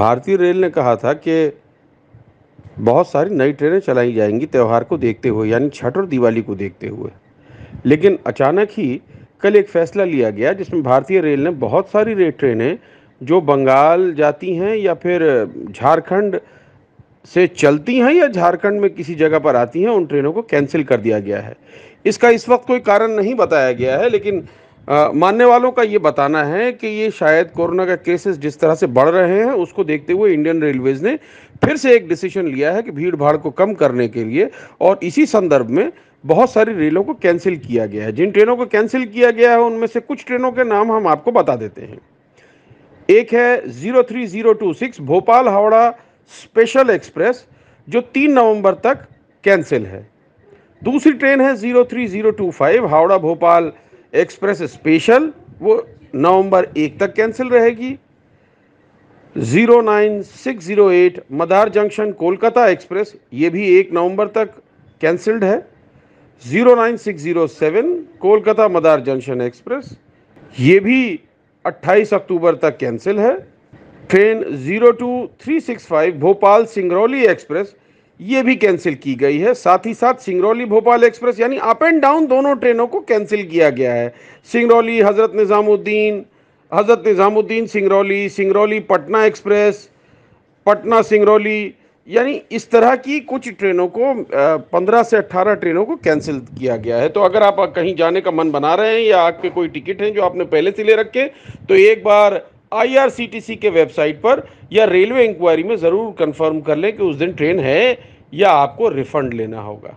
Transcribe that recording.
भारतीय रेल ने कहा था कि बहुत सारी नई ट्रेनें चलाई जाएँगी त्यौहार को देखते हुए, यानी छठ और दिवाली को देखते हुए। लेकिन अचानक ही कल एक फ़ैसला लिया गया जिसमें भारतीय रेल ने बहुत सारी रेल ट्रेनें जो बंगाल जाती हैं या फिर झारखंड से चलती हैं या झारखंड में किसी जगह पर आती हैं, उन ट्रेनों को कैंसिल कर दिया गया है। इसका इस वक्त कोई कारण नहीं बताया गया है, लेकिन मानने वालों का ये बताना है कि ये शायद कोरोना का केसेस जिस तरह से बढ़ रहे हैं, उसको देखते हुए इंडियन रेलवेज़ ने फिर से एक डिसीज़न लिया है कि भीड़ भाड़ को कम करने के लिए और इसी संदर्भ में बहुत सारी रेलों को कैंसिल किया गया है। जिन ट्रेनों को कैंसिल किया गया है, उनमें से कुछ ट्रेनों के नाम हम आपको बता देते हैं। एक है zero three zero two six Bhopal Howrah special express, जो तीन नवंबर तक कैंसिल है। दूसरी ट्रेन है zero three zero two five Howrah Bhopal express special, वो नवंबर एक तक कैंसिल रहेगी। Zero nine six zero eight Madar junction Kolkata express, ये भी एक नवंबर तक कैंसिल्ड है। Zero nine six zero seven Kolkata Madar junction express, ये भी 28 अक्टूबर तक कैंसिल है। Train zero two three six five Bhopal Singrauli express ये भी कैंसिल की गई है। साथ ही साथ सिंगरौली भोपाल एक्सप्रेस, यानी अप एंड डाउन दोनों ट्रेनों को कैंसिल किया गया है। सिंगरौली, हज़रत निज़ामुद्दीन हज़रत निज़ामुद्दीन सिंगरौली सिंगरौली पटना एक्सप्रेस, पटना सिंगरौली, यानी इस तरह की कुछ ट्रेनों को पंद्रह से अट्ठारह ट्रेनों को कैंसिल किया गया है। तो अगर आप कहीं जाने का मन बना रहे हैं या आपके कोई टिकट हैं जो आपने पहले से ले रखे तो एक बार आईआरसीटीसी के वेबसाइट पर या रेलवे इंक्वायरी में ज़रूर कंफर्म कर लें कि उस दिन ट्रेन है या आपको रिफ़ंड लेना होगा।